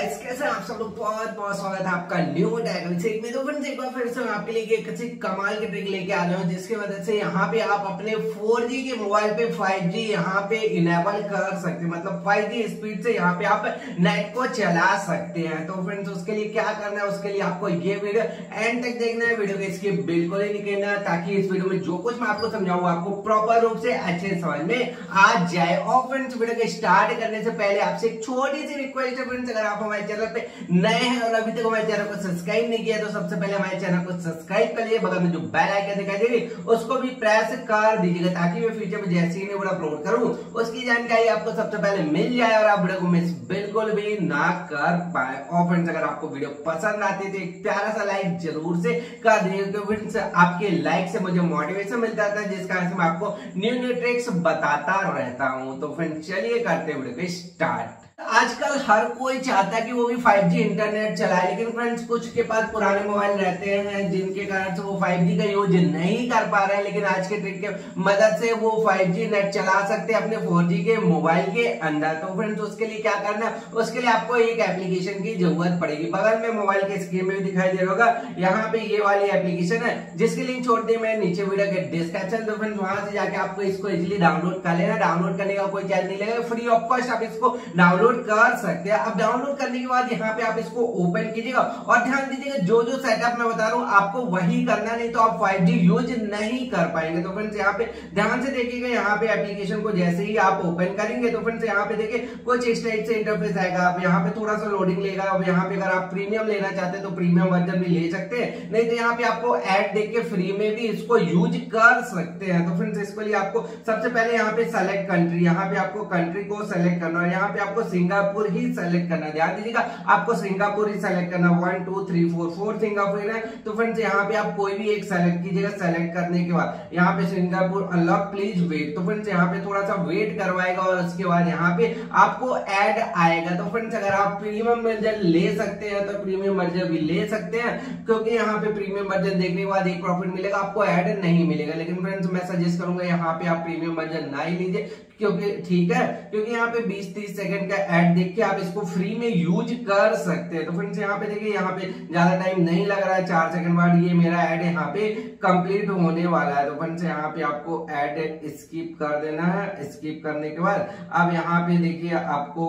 Guys कैसे आप सब लोग? बहुत बहुत स्वागत है आपका न्यू टेक में। तो फ्रेंड्स एक बार फिर से मैं आपके लिए एक अच्छी कमाल की ट्रिक लेके आ रहा हूँ, जिसकी वजह से यहाँ पे आप अपने 4G के मोबाइल पे 5G यहाँ पे इनेबल कर सकते हैं। मतलब 5G स्पीड से यहाँ पे आप नेट को चला सकते हैं। तो फ्रेंड्स उसके लिए क्या करना है? उसके लिए आपको ये वीडियो एंड तक देखना है। वीडियो को इसकी बिल्कुल ही निकलना ताकि इस वीडियो में जो कुछ मैं आपको समझाऊँगा आपको प्रॉपर रूप से अच्छे समझ में आ जाए। और फ्रेंड्स वीडियो को स्टार्ट करने से पहले आपसे एक छोटी सी रिक्वेस्ट है फ्रेंड्स अगर आप हमारे चैनल पे नए हैं और अभी तक हमारे चैनल को सब्सक्राइब नहीं किया तो सबसे पहले हमारे चैनल को सब्सक्राइब कर लिए बगल में जो बेल आइकन दिखाई दे रही उसको भी प्रेस कर दीजिएगा ताकि मैं फ्यूचर में जैसे ही वीडियो अपलोड करूँ, उसकी जानकारी आपको सबसे पहले मिल जाए और आप वीडियो को मिस बिल्कुल भी ना कर पाए। और फ्रेंड्स अगर आपको वीडियो पसंद आती है तो एक प्यारा सा लाइक ज़रूर से कर दीजिए फ्रेंड्स आपके लाइक से मुझे मोटिवेशन मिलता है, जिस कारण से मैं आपको न्यू न्यू ट्रिक्स बताता रहता हूँ। तो फ्रेंड्स चलिए करते वीडियो को स्टार्ट आजकल हर कोई चाहता है कि वो भी 5G इंटरनेट चलाए, लेकिन फ्रेंड्स कुछ के पास पुराने मोबाइल रहते हैं, जिनके कारण से वो 5G का यूज़ नहीं कर पा रहे हैं, लेकिन आज के ट्रिक के मदद से वो 5G नेट चला सकते हैं अपने 4G के मोबाइल के अंदर। तो फ्रेंड्स उसके लिए क्या करना है? उसके लिए आपको एक एप्लीकेशन की ज़रूरत पड़ेगी। बगल में मोबाइल के स्क्रीन में दिखाई दे रहा होगा। यहाँ पे ये वाली एप्लीकेशन है, जिसकी लिंक छोड़ दी मैं, नीचे वीडियो के डिस्क्रिप्शन तो फ्रेंड्स वहाँ से जाके आपको इसको इजिली डाउनलोड कर लेना। डाउनलोड करने का कोई चार्ज नहीं लगेगा। फ्री ऑफ़ कॉस्ट आप इसको डाउनलोड कर सकते हैं अब डाउनलोड करने के बाद यहाँ पे आप इसको ओपन कीजिएगा और ध्यान दीजिएगा जो जो सेटअप मैं बता रहा हूँ आपको वही करना नहीं तो आप 5G यूज़ नहीं कर पाएँगे तो फ्रेंड्स यहाँ पे ध्यान से देखिएगा यहाँ पे एप्लीकेशन को जैसे ही आप ओपन करेंगे तो फ्रेंड्स यहाँ पे देखिए कुछ इस टाइप से इंटरफेस आएगा आप यहाँ पे थोड़ा सा लोडिंग लेगा अब यहाँ पे अगर आप प्रीमियम लेना चाहते हैं तो प्रीमियम वर्जन भी ले सकते हैं नहीं तो यहाँ पे आपको एड देख के फ्री में भी इसको यूज़ कर सकते हैं तो फ्रेंड्स इसके लिए आपको सबसे पहले यहाँ पे सेलेक्ट कंट्री यहाँ पे आपको कंट्री को सेलेक्ट करना है यहाँ पे आपको सिंगापुर ही सेलेक्ट करना ध्यान दीजिएगा, आपको सिंगापुर ही सेलेक्ट करना one two three four four Singapore है तो फ्रेंड्स यहाँ पे आप कोई भी एक सेलेक्ट कीजिएगा सेलेक्ट करने के बाद। यहाँ पे सिंगापुर अनलॉक प्लीज़ वेट तो फ्रेंड्स यहाँ पे थोड़ा सा वेट करवाएगा और उसके बाद यहाँ पे आपको एड आएगा। तो फ्रेंड्स अगर आप प्रीमियम वर्जन ले सकते हैं तो प्रीमियम वर्जन भी ले सकते हैं। क्योंकि यहाँ पे प्रीमियम वर्जन देखने के बाद एक प्रॉफिट मिलेगा, आपको एड नहीं मिलेगा। लेकिन फ्रेंड्स मैं सजेस्ट करूँगा, यहाँ पे आप प्रीमियम वर्जन ना ही लीजिए। क्योंकि, ठीक है? क्योंकि यहाँ पे 20-30 सेकंड का एड देख के आप इसको फ्री में यूज़ कर सकते हैं। तो फ्रेंड्स यहाँ पे देखिए, यहाँ पे ज़्यादा टाइम नहीं लग रहा है। चार सेकंड बाद ये मेरा एड यहाँ पे कंप्लीट होने वाला है। तो फ्रेंड्स यहाँ पे आपको एड स्किप कर देना है। स्किप करने के बाद अब यहाँ पे देखिए आपको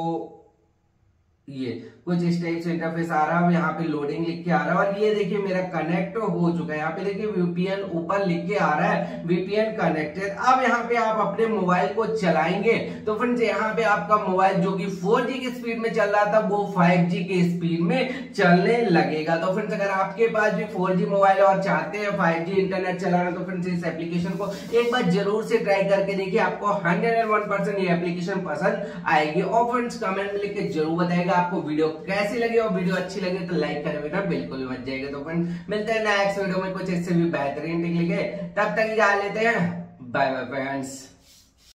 ये कुछ इस टाइप से इंटरफेस आ रहा है यहाँ पे लोडिंग लिख के आ रहा है। और ये देखिए, मेरा कनेक्ट हो चुका है। यहाँ पे देखिए वीपीएन ऊपर लिख के आ रहा है। वीपीएन कनेक्टेड अब यहाँ पे आप अपने मोबाइल को चलाएँगे तो फ्रेंड्स यहाँ पे आपका मोबाइल जो कि 4G की स्पीड में चल रहा था, वो 5G की स्पीड में चलने लगेगा। तो फ्रेंड्स अगर आपके पास भी 4G मोबाइल और चाहते हैं 5G इंटरनेट चलाना तो फ्रेंड्स इस एप्लीकेशन को एक बार ज़रूर से ट्राई करके देखिए, आपको हंड्रेड एंड वन परसेंट ये एप्लीकेशन पसंद आएगी। और फ्रेंड्स कमेंट में लिख के ज़रूर बताएगा आपको वीडियो कैसी लगी और वीडियो? अच्छी लगी तो लाइक करे बेटा बिल्कुल मच जाएगा तो फ्रेंड मिलते हैं नेक्स्ट वीडियो में कुछ इससे भी बेहतरीन निकलेंगे तब तक जा लेते हैं। Bye bye friends